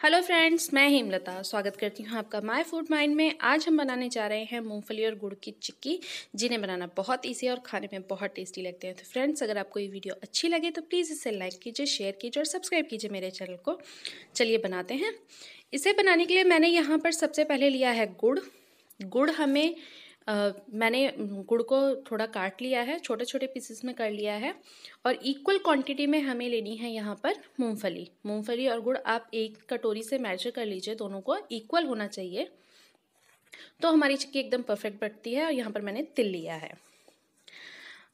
Hello friends मैं हेमलता, स्वागत करती हूँ आपका माय फ़ूड माइंड में। आज हम बनाने जा रहे हैं मूंगफली और गुड़ की चिक्की, जिन्हें बनाना बहुत इजी और खाने में बहुत टेस्टी लगते हैं। तो फ्रेंड्स अगर आपको ये वीडियो अच्छी लगे तो प्लीज़ इसे लाइक कीजिए शेयर कीजिए और सब्सक्राइब कीजिए मेरे चैनल को। चलिए बनाते हैं। इसे बनाने के लिए मैंने यहाँ पर सबसे पहले लिया है गुड़। गुड़ हमें मैंने गुड़ को थोड़ा काट लिया है छोटे छोटे पीसेस में कर लिया है और इक्वल क्वांटिटी में हमें लेनी है यहाँ पर मूंगफली। मूंगफली और गुड़ आप एक कटोरी से मैचर कर लीजिए, दोनों को इक्वल होना चाहिए। तो हमारी चिक्की एकदम परफेक्ट बढ़ती है और यहाँ पर मैंने तिल लिया है।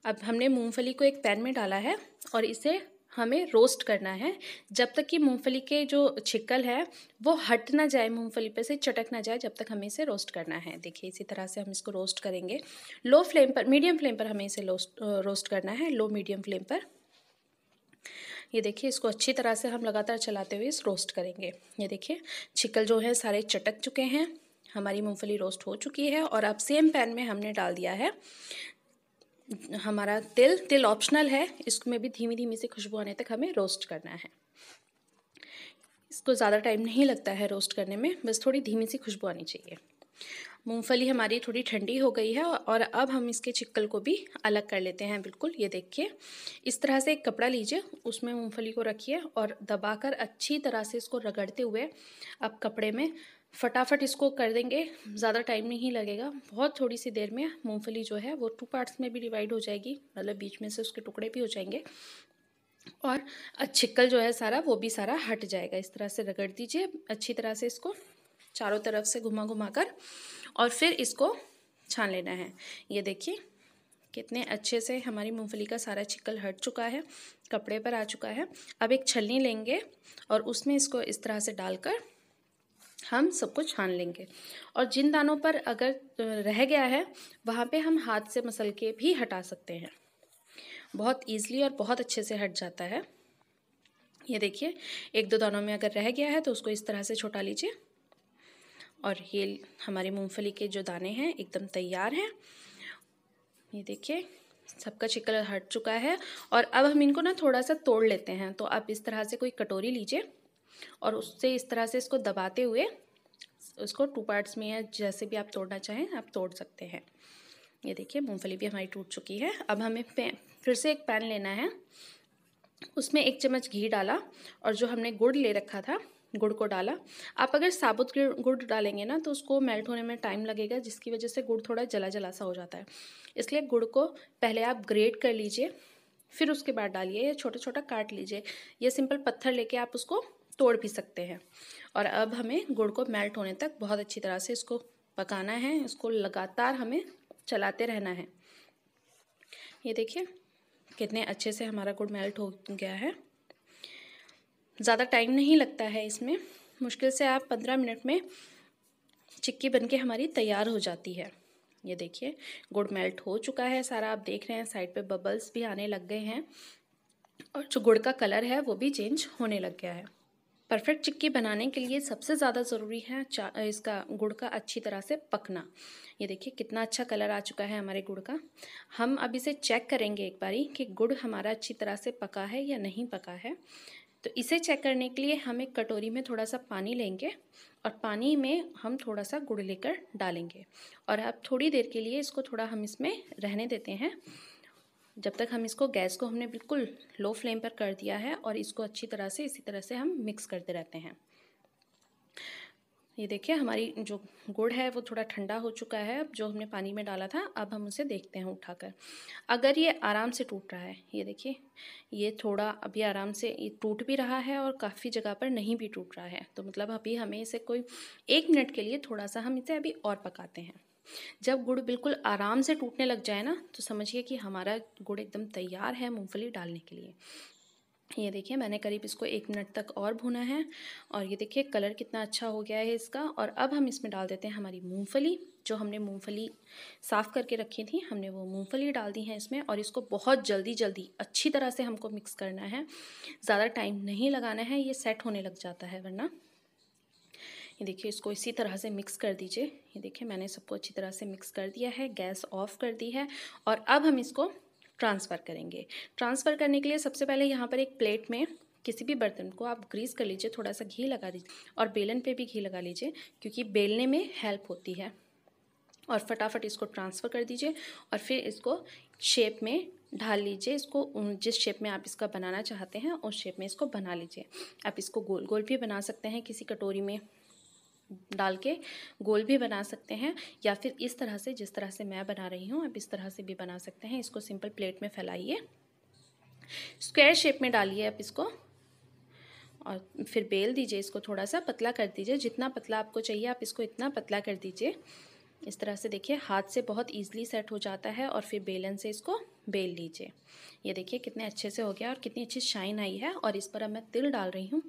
अब हमने मूंगफली को एक पैन में डाला है और इसे हमें रोस्ट करना है। जब तक कि मूंगफली के जो छिक्कल है, वो हट ना जाए मूंगफली पे से, चटक ना जाए, जब तक हमें इसे रोस्ट करना है। देखिए, इसी तरह से हम इसको रोस्ट करेंगे। लो फ्लेम पर, मीडियम फ्लेम पर हमें इसे रोस्ट करना है, लो मीडियम फ्लेम पर। ये देखिए, इसको अच्छी तरह से हम लगातार चलाते हुए इस रोस्ट करेंगे। ये देखिए, छिक्कल जो है, सारे चटक चुके हैं। हमारी मूंगफली रोस्ट हो चुकी है और अब सेम पैन में हमने डाल दिया है। हमारा तिल तिल ऑप्शनल है। इसमें भी धीमी धीमी से खुशबू आने तक हमें रोस्ट करना है। इसको ज़्यादा टाइम नहीं लगता है रोस्ट करने में, बस थोड़ी धीमी सी खुशबू आनी चाहिए। मूंगफली हमारी थोड़ी ठंडी हो गई है और अब हम इसके चिक्कल को भी अलग कर लेते हैं। बिल्कुल, ये देखिए। इस तरह से एक कपड़ा लीजिए, उसमें मूंगफली को रखिए और दबाकर अच्छी तरह से इसको रगड़ते हुए अब कपड़े में फटाफट इसको कर देंगे। ज़्यादा टाइम नहीं लगेगा। बहुत थोड़ी सी देर में मूंगफली जो है, वो टू पार्ट्स में भी डिवाइड हो जाएगी। मतलब बीच में से उसके टुकड़े भी हो जाएँगे। और छिक्कल जो है सारा, वो भी सारा हट जाएगा। इस तरह से रगड़ दीजिए। अच्छी तरह से इसको चारों तरफ़ से घुमा घुमा कर और फिर इसको छान लेना है। ये देखिए, कितने अच्छे से हमारी मूंगफली का सारा छिक्कल हट चुका है। कपड़े पर आ चुका है। अब एक छलनी लेंगे और उसमें इसको इस तरह से डालकर हम सबको छान लेंगे। और जिन दानों पर अगर रह गया है, वहाँ पे हम हाथ से मसल के भी हटा सकते हैं। बहुत ईजली और बहुत अच्छे से हट जाता है। ये देखिए, एक दो दानों में अगर रह गया है तो उसको इस तरह से छोटा लीजिए। और ये हमारी मूंगफली के जो दाने हैं, एकदम तैयार हैं। ये देखिए, सबका चिकल हट चुका है। और अब हम इनको ना थोड़ा सा तोड़ लेते हैं। तो आप इस तरह से कोई कटोरी लीजिए। और उससे इस तरह से इसको दबाते हुए, उसको टू पार्ट्स में या जैसे भी आप तोड़ना चाहें, आप तोड़ सकते हैं। ये देखिए, मूंगफली भी हमारी टूट चुकी है। अब हमें फिर से एक पैन लेना है। उसमें एक चम्मच घी डाला और जो हमने गुड़ ले रखा था, गुड़ को डाला। आप अगर साबुत गुड़ डालेंगे ना तो उसको मेल्ट होने में टाइम लगेगा, जिसकी वजह से गुड़ थोड़ा जला जला सा हो जाता है। इसलिए गुड़ को पहले आप ग्रेट कर लीजिए, फिर उसके बाद डालिए या छोटा छोटा काट लीजिए। या सिंपल पत्थर लेके आप उसको तोड़ भी सकते हैं। और अब हमें गुड़ को मेल्ट होने तक बहुत अच्छी तरह से इसको पकाना है, इसको लगातार हमें चलाते रहना है। ये देखिए, कितने अच्छे से हमारा गुड़ मेल्ट हो गया है। ज़्यादा टाइम नहीं लगता है इसमें, मुश्किल से आप पंद्रह मिनट में चिक्की बनके हमारी तैयार हो जाती है। ये देखिए, गुड़ मेल्ट हो चुका है सारा, आप देख रहे हैं, साइड पे बबल्स भी आने लग गए हैं। और जो गुड़ का कलर है, वो भी चेंज होने लग गया है। परफेक्ट चिक्की बनाने के लिए सबसे ज़्यादा ज़रूरी है इसका गुड़ का अच्छी तरह से पकना। ये देखिए, कितना अच्छा कलर आ चुका है हमारे गुड़ का। हम अब इसे चेक करेंगे एक बारी कि गुड़ हमारा अच्छी तरह से पका है या नहीं पका है। तो इसे चेक करने के लिए हम एक कटोरी में थोड़ा सा पानी लेंगे और पानी में हम थोड़ा सा गुड़ लेकर डालेंगे। और अब थोड़ी देर के लिए इसको थोड़ा हम इसमें रहने देते हैं। जब तक हम इसको गैस को हमने बिल्कुल लो फ्लेम पर कर दिया है और इसको अच्छी तरह से, इसी तरह से हम मिक्स करते रहते हैं। ये देखिए, हमारी जो गुड़ है वो थोड़ा ठंडा हो चुका है जो हमने पानी में डाला था, अब हम उसे देखते हैं उठाकर। अगर ये आराम से टूट रहा है, ये देखिए, ये थोड़ा अभी आराम से, ये टूट भी रहा है और काफ़ी जगह पर नहीं भी टूट रहा है। तो मतलब अभी हमें इसे कोई एक मिनट के लिए थोड़ा सा हम इसे अभी और पकाते हैं। जब गुड़ बिल्कुल आराम से टूटने लग जाए ना तो समझिए कि हमारा गुड़ एकदम तैयार है मूंगफली डालने के लिए। ये देखिए, मैंने करीब इसको एक मिनट तक और भुना है और ये देखिए, कलर कितना अच्छा हो गया है इसका। और अब हम इसमें डाल देते हैं हमारी मूंगफली, जो हमने मूंगफली साफ़ करके रखी थी, हमने वो मूंगफली डाल दी है इसमें। और इसको बहुत जल्दी जल्दी, अच्छी तरह से हमको मिक्स करना है। ज़्यादा टाइम नहीं लगाना है, ये सेट होने लग जाता है, वरना ये देखिए, इसको इसी तरह से मिक्स कर दीजिए। ये देखिए, मैंने सबको अच्छी तरह से मिक्स कर दिया है, गैस ऑफ़ कर दी है और अब हम इसको ट्रांसफ़र करेंगे। ट्रांसफ़र करने के लिए सबसे पहले यहाँ पर एक प्लेट में किसी भी बर्तन को आप ग्रीस कर लीजिए, थोड़ा सा घी लगा दीजिए और बेलन पे भी घी लगा लीजिए क्योंकि बेलने में हेल्प होती है। और फटाफट इसको ट्रांसफ़र कर दीजिए और फिर इसको शेप में ढाल लीजिए। इसको जिस शेप में आप इसका बनाना चाहते हैं, उस शेप में इसको बना लीजिए। आप इसको गोल गोल भी बना सकते हैं किसी कटोरी में। डाल के गोल भी बना सकते हैं या फिर इस तरह से, जिस तरह से मैं बना रही हूँ, आप इस तरह से भी बना सकते हैं। इसको सिंपल प्लेट में फैलाइए। स्क्वायर शेप में डालिए आप इसको। और फिर बेल दीजिए इसको थोड़ा सा पतला कर दीजिए। जितना पतला आपको चाहिए, आप इसको इतना पतला कर दीजिए। इस तरह से देखिए, हाथ से बहुत ईजिली सेट हो जाता है और फिर बेलन से इसको बेल लीजिए। ये देखिए कितने अच्छे से हो गया और कितनी अच्छी शाइन आई है। और इस पर अब मैं तिल डाल रही हूँ।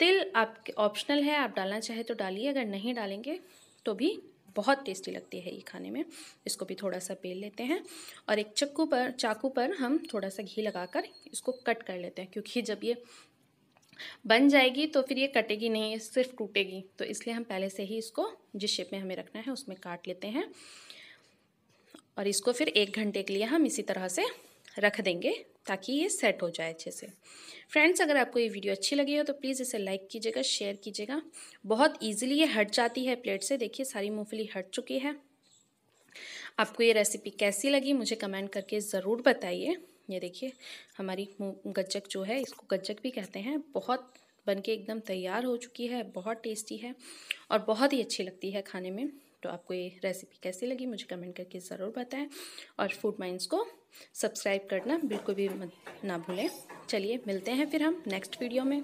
तिल आप ऑप्शनल है, आप डालना चाहे तो डालिए, अगर नहीं डालेंगे तो भी बहुत टेस्टी लगती है ये खाने में। इसको भी थोड़ा सा बेल लेते हैं और एक चक्कू पर, चाकू पर हम थोड़ा सा घी लगाकर इसको कट कर लेते हैं, क्योंकि जब ये बन जाएगी तो फिर ये कटेगी नहीं, ये सिर्फ़ टूटेगी। तो इसलिए हम पहले से ही इसको जिस शेप में हमें रखना है उसमें काट लेते हैं। और इसको फिर एक घंटे के लिए हम इसी तरह से रख देंगे। ताकि ये सेट हो जाए अच्छे से। फ्रेंड्स अगर आपको ये वीडियो अच्छी लगी हो तो प्लीज़ इसे लाइक कीजिएगा शेयर कीजिएगा। बहुत ईजिली ये हट जाती है प्लेट से। देखिए, सारी मूँगफली हट चुकी है। आपको ये रेसिपी कैसी लगी, मुझे कमेंट करके ज़रूर बताइए। ये देखिए, हमारी गज्जक जो है, इसको गज्जक भी कहते हैं। बहुत बनके एकदम तैयार हो चुकी है, बहुत टेस्टी है और बहुत ही अच्छी लगती है खाने में। तो आपको ये रेसिपी कैसी लगी मुझे कमेंट करके ज़रूर बताएँ और फ़ूड माइंस को सब्सक्राइब करना बिल्कुल भी मत ना भूलें। चलिए मिलते हैं फिर हम नेक्स्ट वीडियो में।